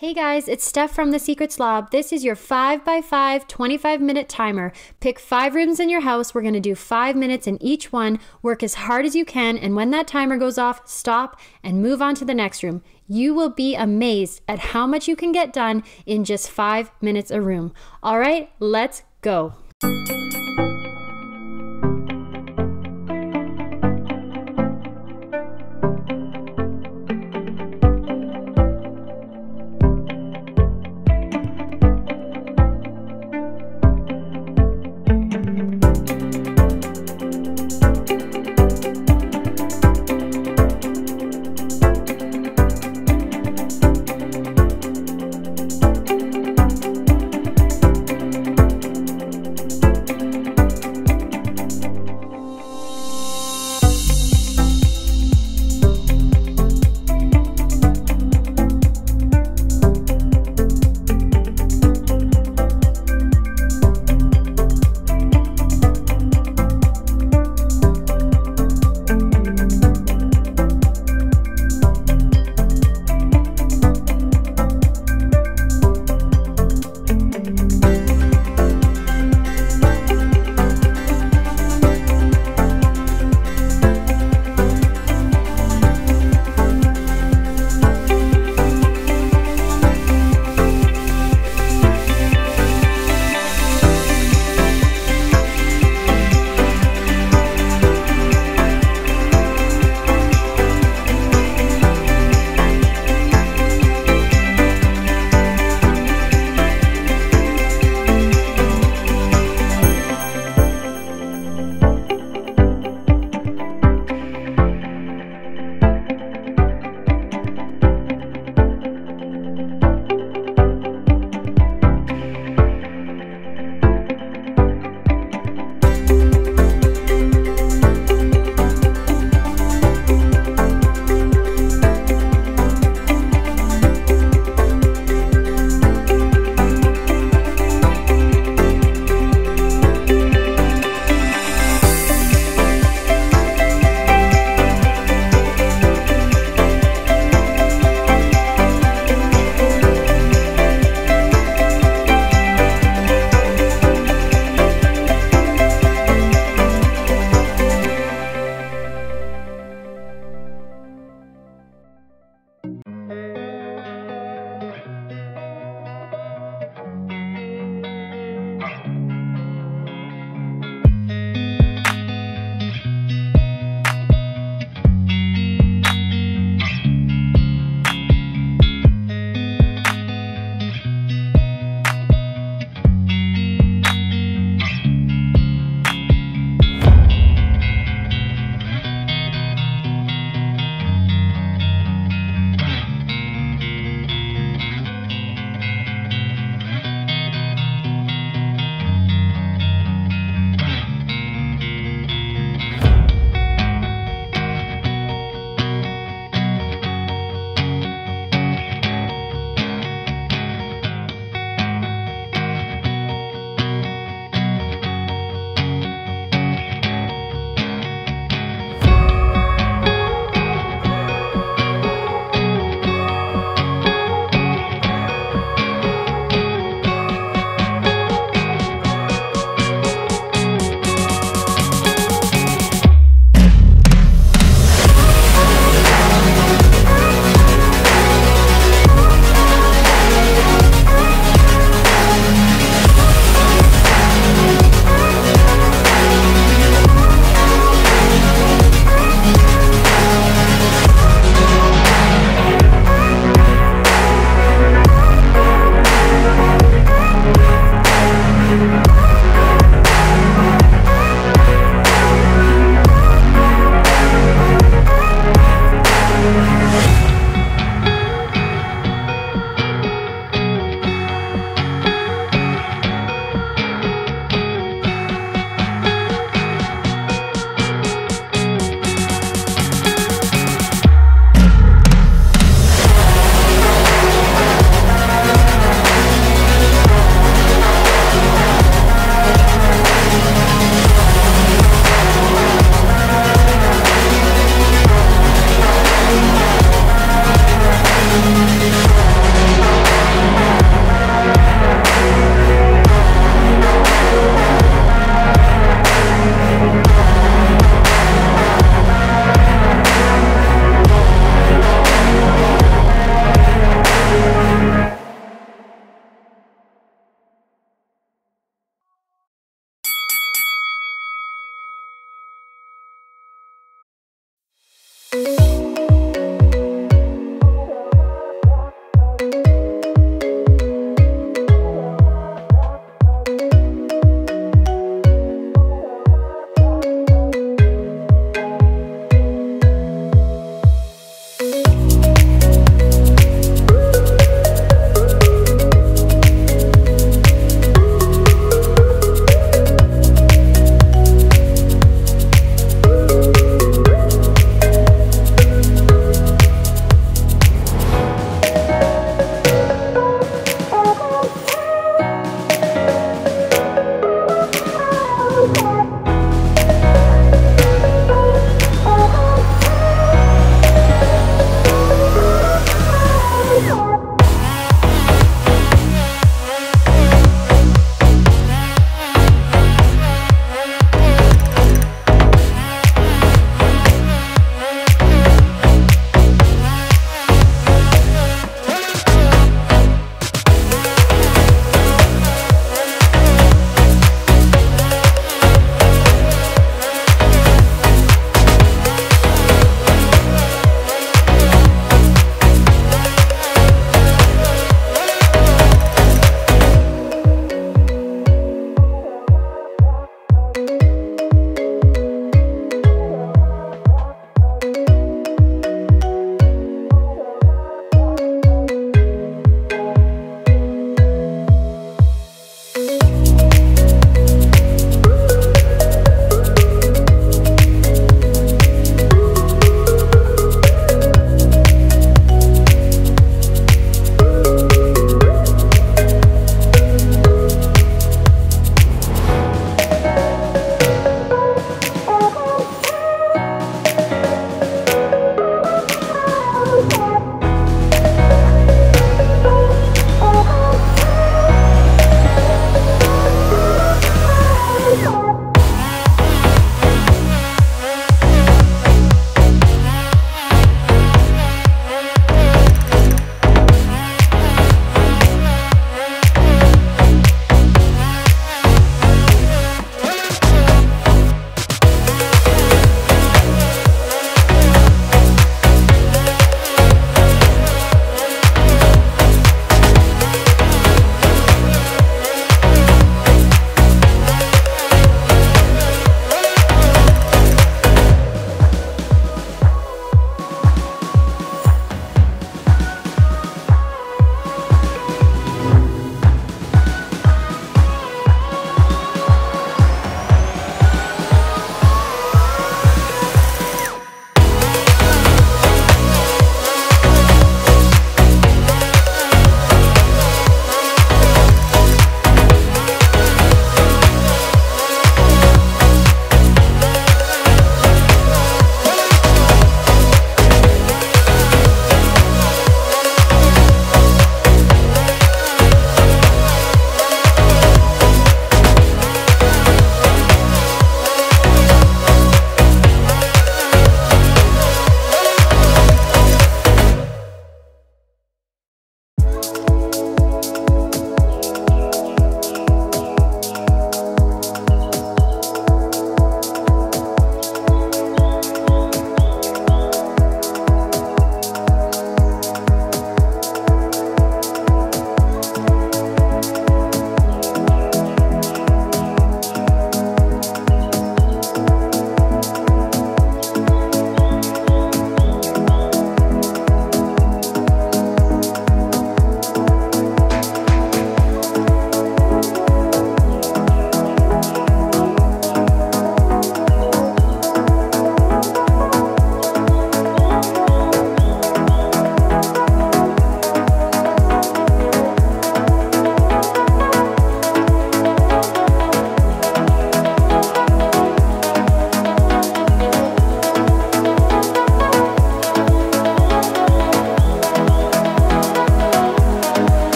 Hey guys, it's Steph from The Secret Slob. This is your 5x5 25 minute timer. Pick five rooms in your house. We're gonna do five minutes in each one. Work as hard as you can, and when that timer goes off, stop and move on to the next room. You will be amazed at how much you can get done in just five minutes a room. All right, let's go.